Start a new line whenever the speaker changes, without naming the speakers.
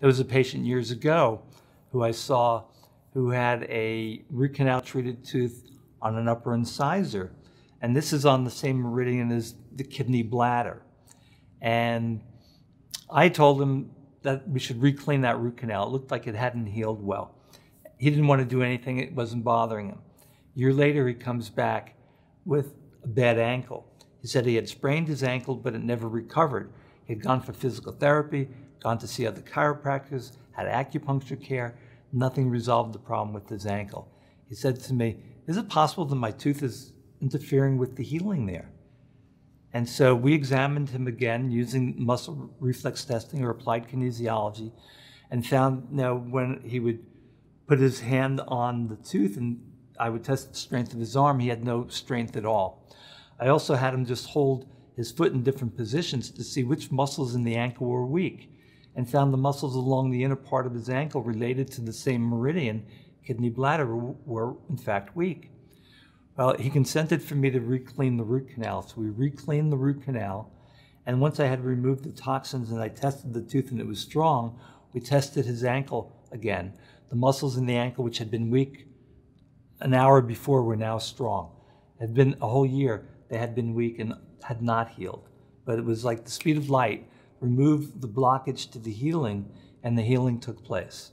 There was a patient years ago who I saw who had a root canal treated tooth on an upper incisor. And this is on the same meridian as the kidney bladder. And I told him that we should reclean that root canal. It looked like it hadn't healed well. He didn't want to do anything, it wasn't bothering him. A year later, he comes back with a bad ankle. He said he had sprained his ankle, but it never recovered. He had gone for physical therapy, gone to see other chiropractors, had acupuncture care. Nothing resolved the problem with his ankle. He said to me, Is it possible that my tooth is interfering with the healing there? And so we examined him again using muscle reflex testing or applied kinesiology and found you now when he would put his hand on the tooth and I would test the strength of his arm, he had no strength at all. I also had him just hold his foot in different positions to see which muscles in the ankle were weak and found the muscles along the inner part of his ankle related to the same meridian, kidney bladder, were in fact weak. Well, he consented for me to reclean the root canal. So we recleaned the root canal. And once I had removed the toxins and I tested the tooth and it was strong, we tested his ankle again. The muscles in the ankle, which had been weak an hour before, were now strong. It had been a whole year, they had been weak and had not healed. But it was like the speed of light removed the blockage to the healing, and the healing took place.